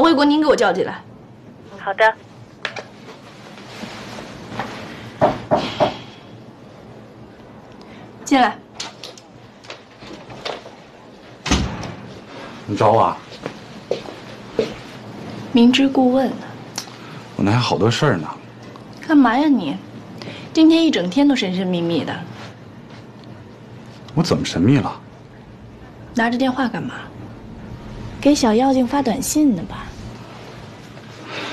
魏国宁给我叫进来。好的。进来。你找我啊？明知故问。我那还好多事儿呢。干嘛呀你？今天一整天都神神秘秘的。我怎么神秘了？拿着电话干嘛？给小妖精发短信呢吧？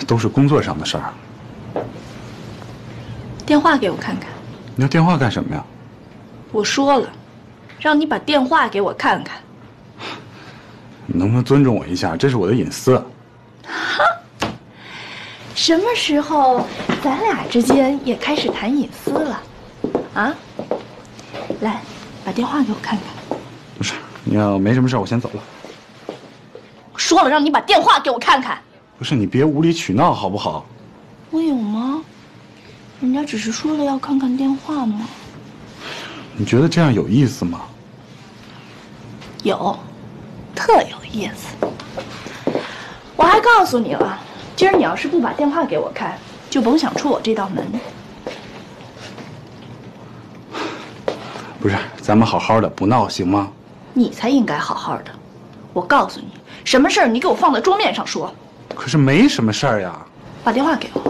都是工作上的事儿。电话给我看看。你要电话干什么呀？我说了，让你把电话给我看看。你能不能尊重我一下？这是我的隐私。哈，什么时候咱俩之间也开始谈隐私了？啊？来，把电话给我看看。不是，你要没什么事，我先走了。说了，让你把电话给我看看。不是，你别无理取闹，好不好？我有吗？人家只是说了要看看电话吗？你觉得这样有意思吗？有，特有意思。我还告诉你了，今儿你要是不把电话给我看，就甭想出我这道门。不是，咱们好好的，不闹，行吗？你才应该好好的。我告诉你，什么事儿你给我放在桌面上说。可是没什么事儿呀。把电话给我。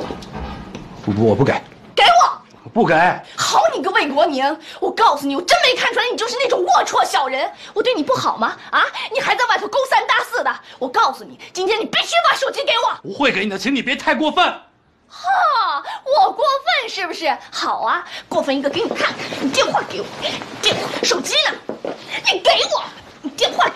不不，我不给。给我不给！好你个魏国宁！我告诉你，我真没看出来你就是那种龌龊小人。我对你不好吗？啊！你还在外头勾三搭四的。我告诉你，今天你必须把手机给我。我会给你的，请你别太过分。哈，我过分是不是？好啊，过分一个给你看看。你电话给我，电话，手机呢？你给我，你电话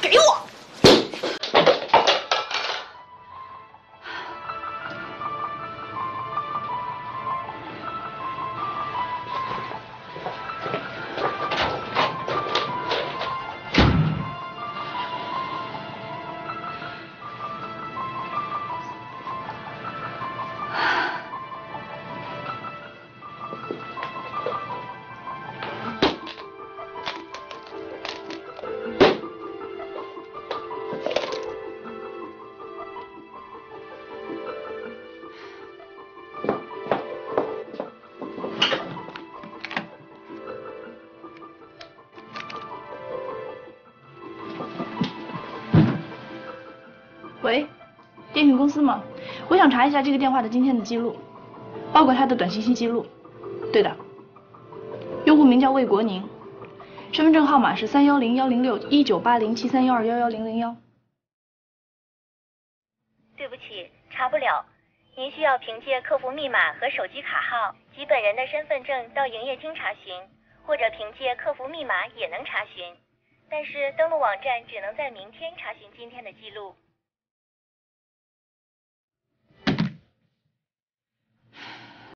喂，电信公司吗？我想查一下这个电话的今天的记录，包括他的短信息记录。对的，用户名叫魏国宁，身份证号码是三幺零幺零六一九八零七三幺二幺幺零零幺。对不起，查不了。您需要凭借客服密码和手机卡号及本人的身份证到营业厅查询，或者凭借客服密码也能查询，但是登录网站只能在明天查询今天的记录。